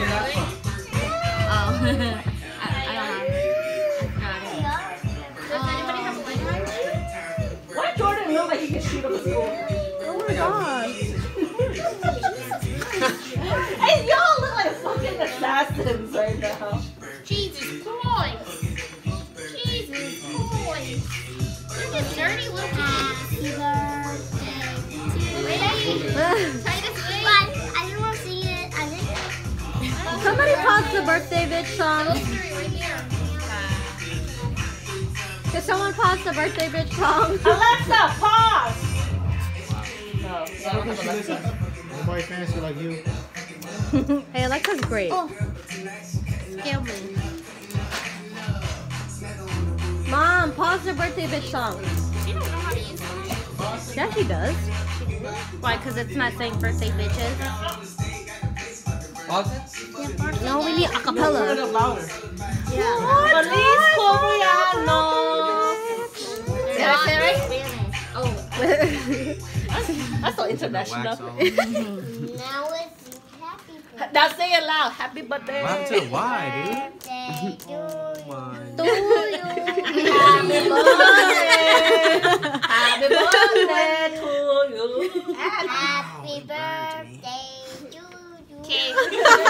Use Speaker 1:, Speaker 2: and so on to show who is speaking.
Speaker 1: Oh. I, I don't have it. I got it. Does anybody have a lighter?
Speaker 2: Why Jordan look like he can shoot up a school?
Speaker 3: Oh my god.
Speaker 2: Hey, y'all look like fucking assassins right now.
Speaker 1: Jesus Christ. Jesus Christ. Look at dirty little kids. Wait. Titus, wait.
Speaker 4: Didn't.
Speaker 3: Pause the birthday bitch song.
Speaker 1: Those three right there.
Speaker 3: Can someone pause the birthday bitch song?
Speaker 2: Alexa, pause! No,
Speaker 5: I don't think she listens. Nobody fancy like you.
Speaker 3: hey, Alexa's great.
Speaker 4: Oh.
Speaker 1: Scale me.
Speaker 3: Mom, pause the birthday bitch song.
Speaker 1: She don't know how to use it.
Speaker 3: Yeah, she does.
Speaker 1: Why? Because it's not saying birthday bitches.
Speaker 5: Pause
Speaker 3: No, we need
Speaker 2: Turn
Speaker 3: acapella.
Speaker 2: it louder.
Speaker 1: Yeah.
Speaker 2: Feliz cumpleaños!
Speaker 1: Did I it right? Oh.
Speaker 2: That's so international.
Speaker 4: Now it's happy birthday
Speaker 2: Now say it loud. Happy birthday.
Speaker 6: What happened to the
Speaker 4: to
Speaker 6: dude?
Speaker 4: you.
Speaker 6: My.
Speaker 3: to you.
Speaker 2: Happy birthday. Happy birthday to you.
Speaker 4: Happy birthday to you.
Speaker 1: Okay.
Speaker 5: Don't worry.
Speaker 2: One,